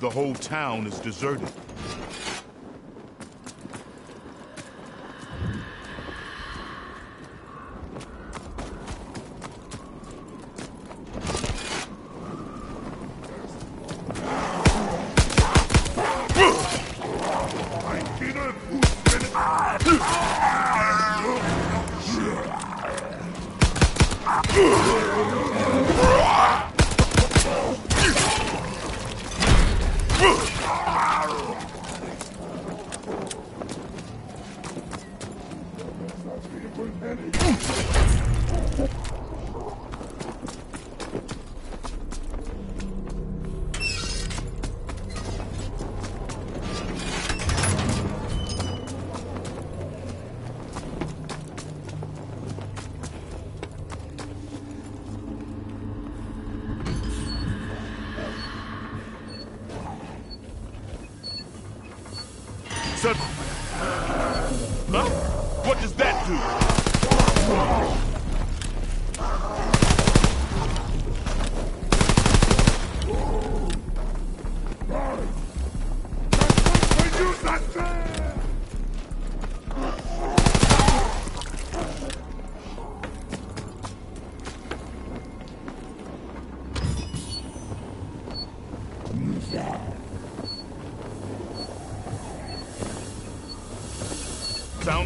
The whole town is deserted.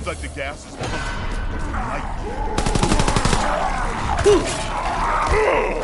Sounds like the gas is pumping. Light.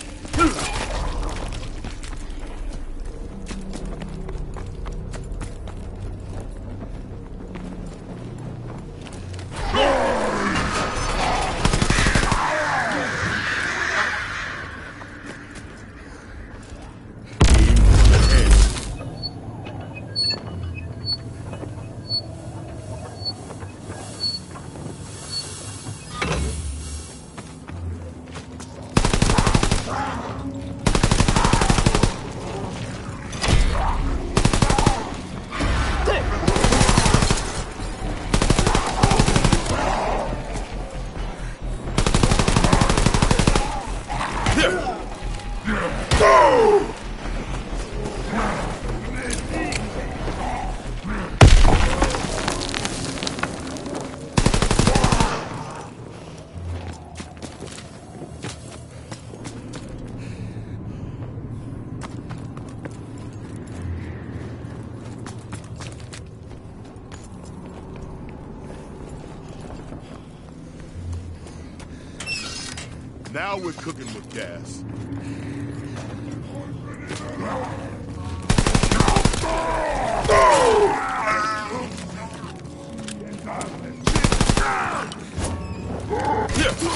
We're cooking with gas. What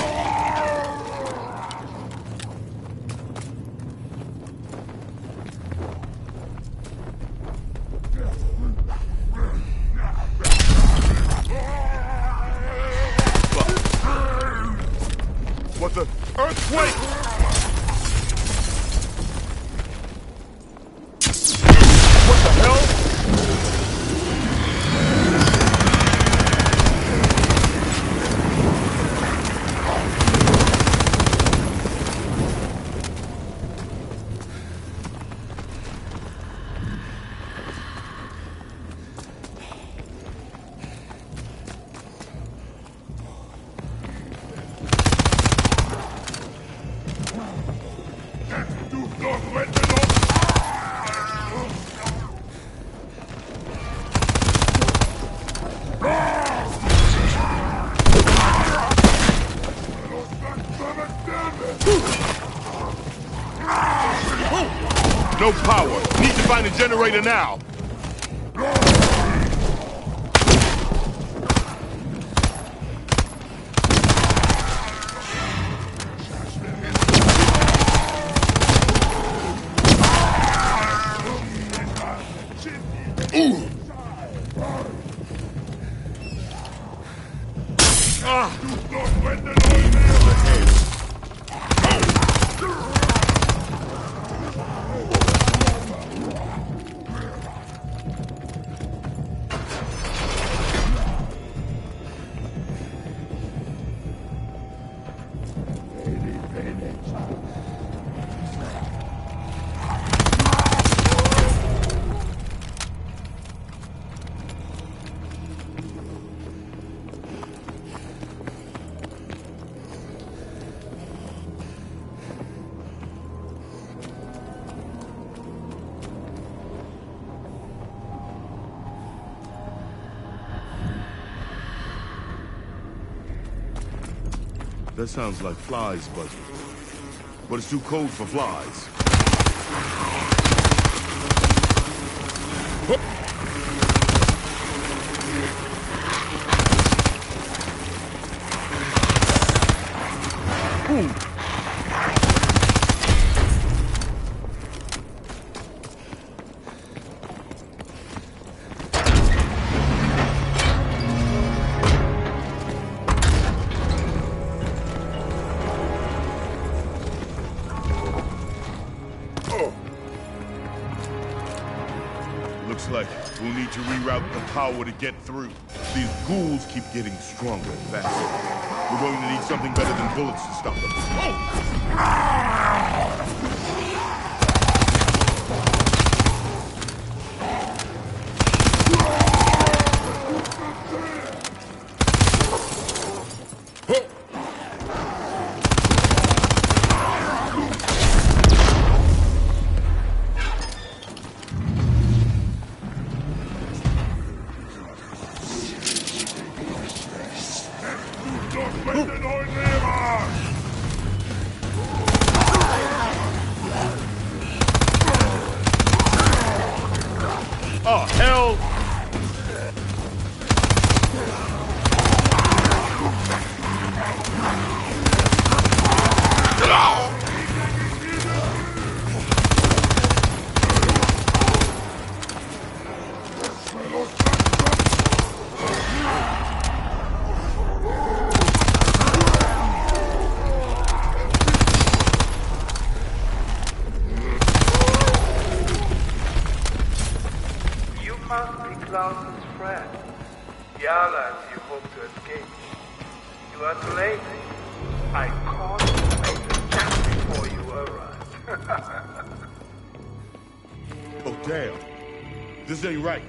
generator now. Ooh. Ah. That sounds like flies buzzing. But it's too cold for flies. Looks like we'll need to reroute the power to get through. These ghouls keep getting stronger and faster. We're going to need something better than bullets to stop them. Oh! Oh, damn. This ain't right.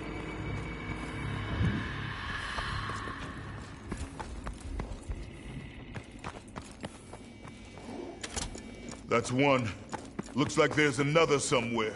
That's one. Looks like there's another somewhere.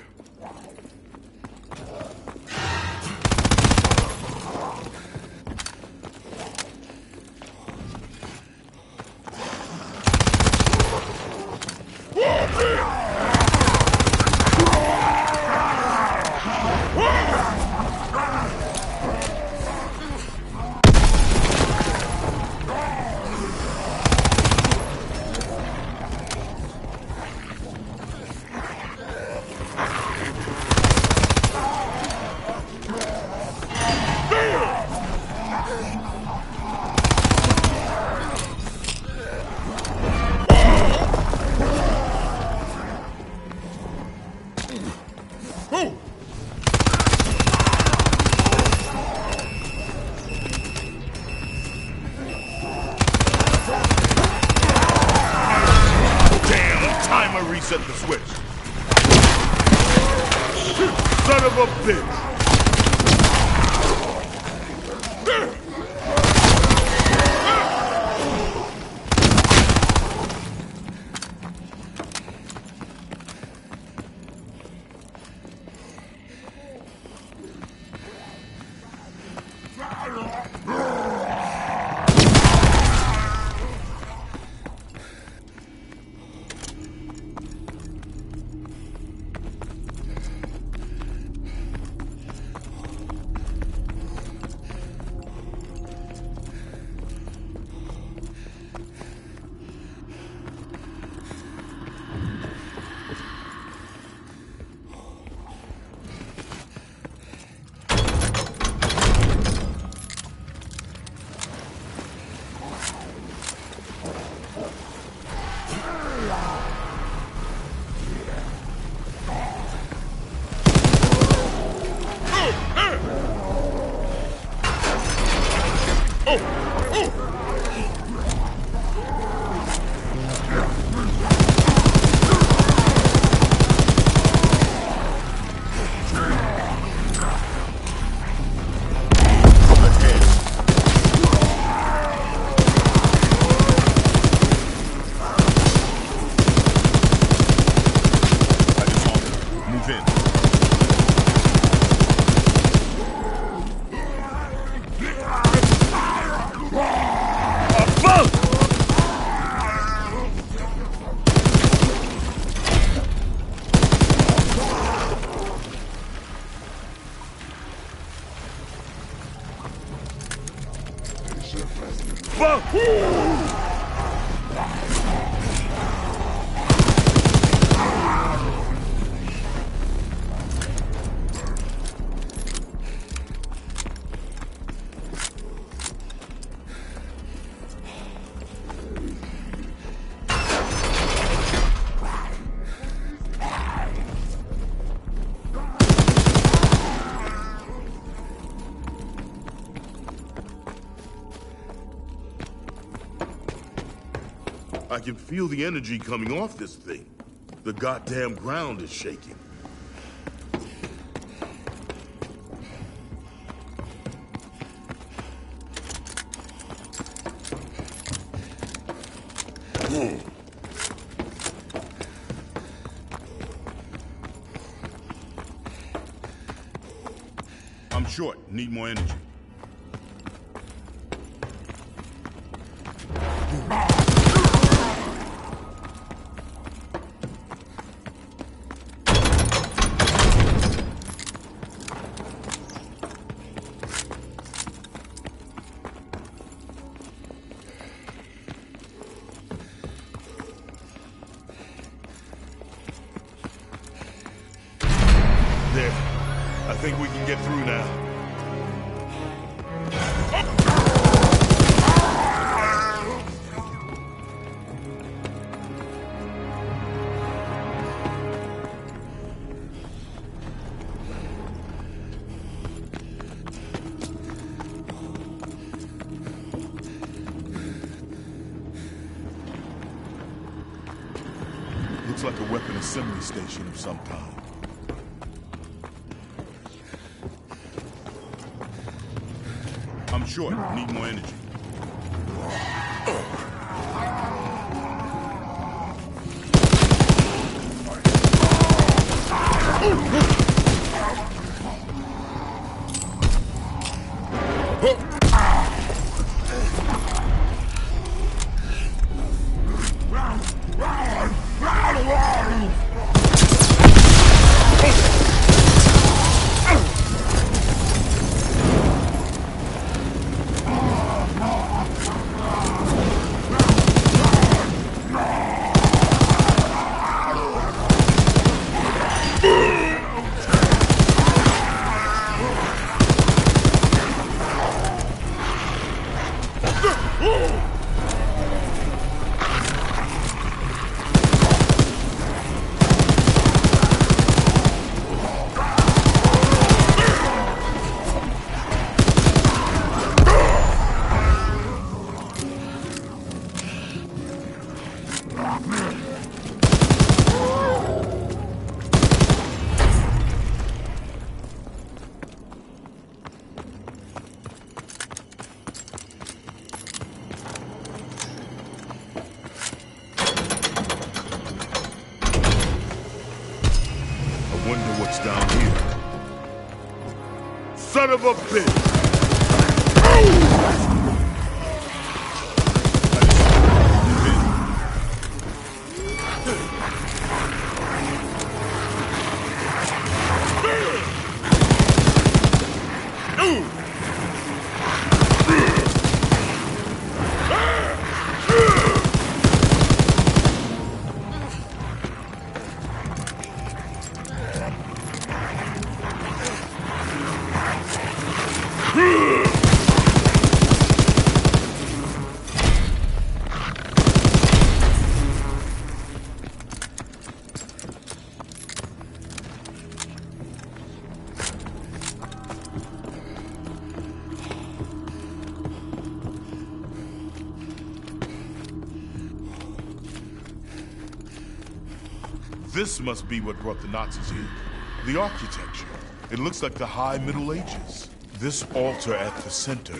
I can feel the energy coming off this thing. The goddamn ground is shaking. Hmm. I'm short. Need more energy. Looks like a weapon assembly station of some kind. I'm short. Need more energy. Wonder what's down here. Son of a bitch! This must be what brought the Nazis here. The architecture. It looks like the High Middle Ages. This altar at the center.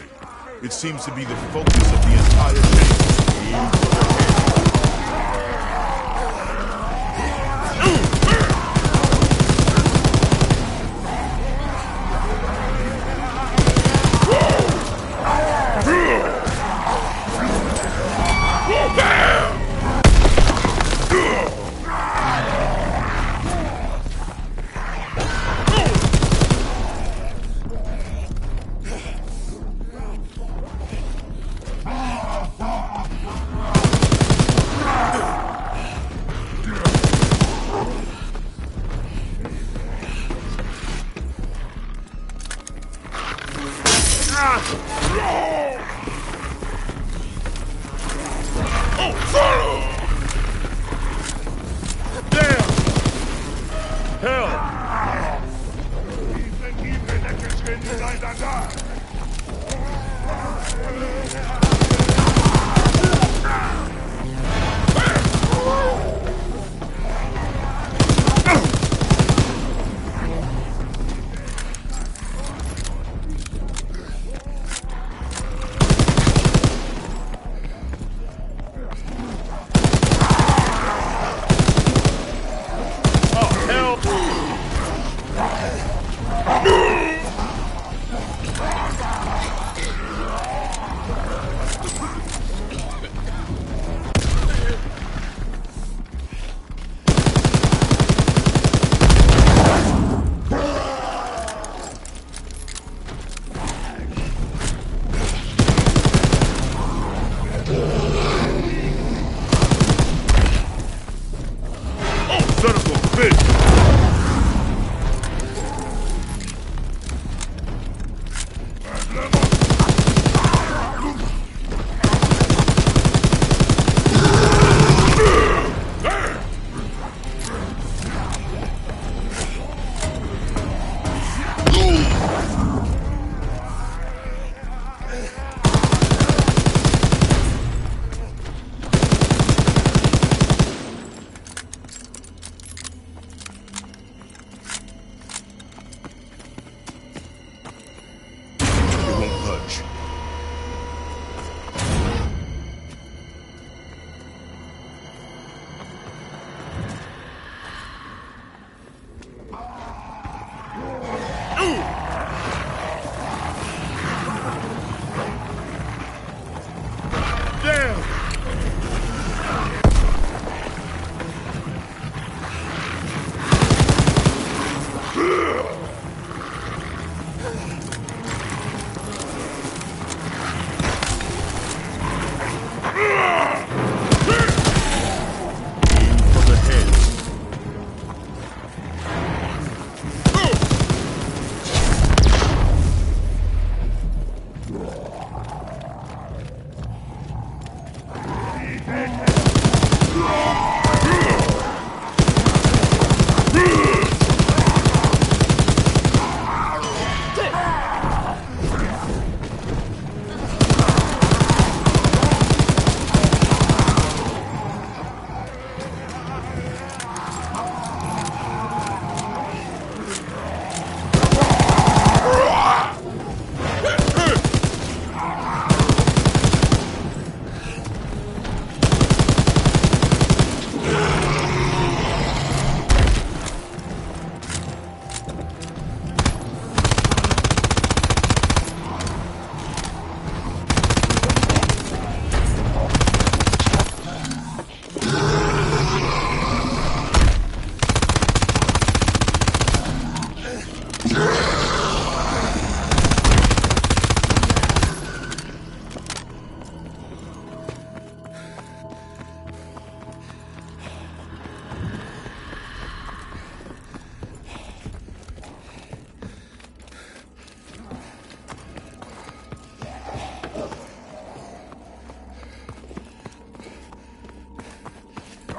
It seems to be the focus of the entire thing. Son